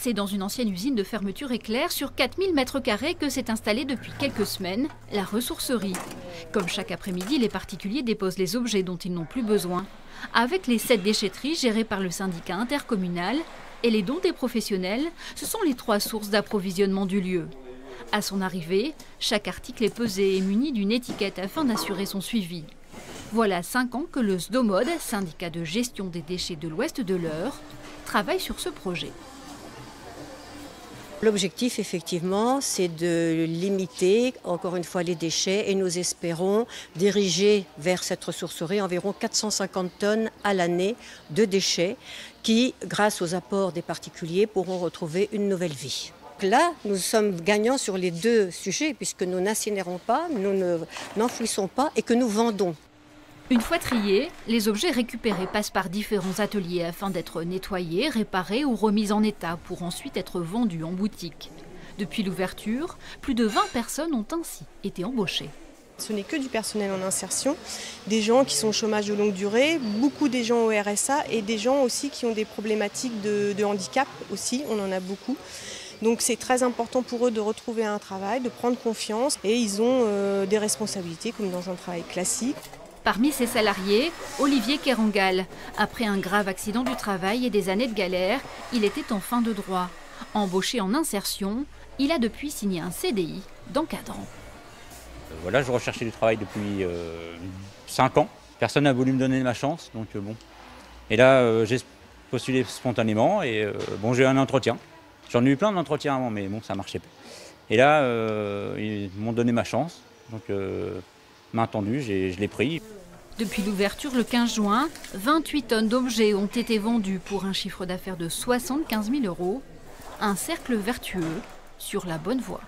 C'est dans une ancienne usine de fermeture éclair sur 4000 m2 que s'est installée depuis quelques semaines la ressourcerie. Comme chaque après-midi, les particuliers déposent les objets dont ils n'ont plus besoin. Avec les sept déchetteries gérées par le syndicat intercommunal et les dons des professionnels, ce sont les trois sources d'approvisionnement du lieu. À son arrivée, chaque article est pesé et muni d'une étiquette afin d'assurer son suivi. Voilà cinq ans que le SDOMOD, syndicat de gestion des déchets de l'ouest de l'Eure, travaille sur ce projet. L'objectif, effectivement, c'est de limiter, encore une fois, les déchets et nous espérons diriger vers cette ressourcerie environ 450 tonnes à l'année de déchets qui, grâce aux apports des particuliers, pourront retrouver une nouvelle vie. Là, nous sommes gagnants sur les deux sujets puisque nous n'incinérons pas, nous n'enfouissons pas et que nous vendons. Une fois triés, les objets récupérés passent par différents ateliers afin d'être nettoyés, réparés ou remis en état pour ensuite être vendus en boutique. Depuis l'ouverture, plus de 20 personnes ont ainsi été embauchées. Ce n'est que du personnel en insertion, des gens qui sont au chômage de longue durée, beaucoup des gens au RSA et des gens aussi qui ont des problématiques de, handicap aussi, on en a beaucoup. Donc c'est très important pour eux de retrouver un travail, de prendre confiance et ils ont euh, des responsabilités comme dans un travail classique. Parmi ses salariés, Olivier Kerangal. Après un grave accident du travail et des années de galère, il était en fin de droit. Embauché en insertion, il a depuis signé un CDI d'encadrant. Euh, voilà, je recherchais du travail depuis 5 euh, ans. Personne n'a voulu me donner ma chance, donc euh, bon. Et là, j'ai postulé spontanément et bon, j'ai eu un entretien. J'en ai eu plein d'entretiens avant, mais bon, ça marchait pas. Et là, ils m'ont donné ma chance, donc main tendue, je l'ai pris. Depuis l'ouverture le 15 juin, 28 tonnes d'objets ont été vendus pour un chiffre d'affaires de 75 000 euros. Un cercle vertueux sur la bonne voie.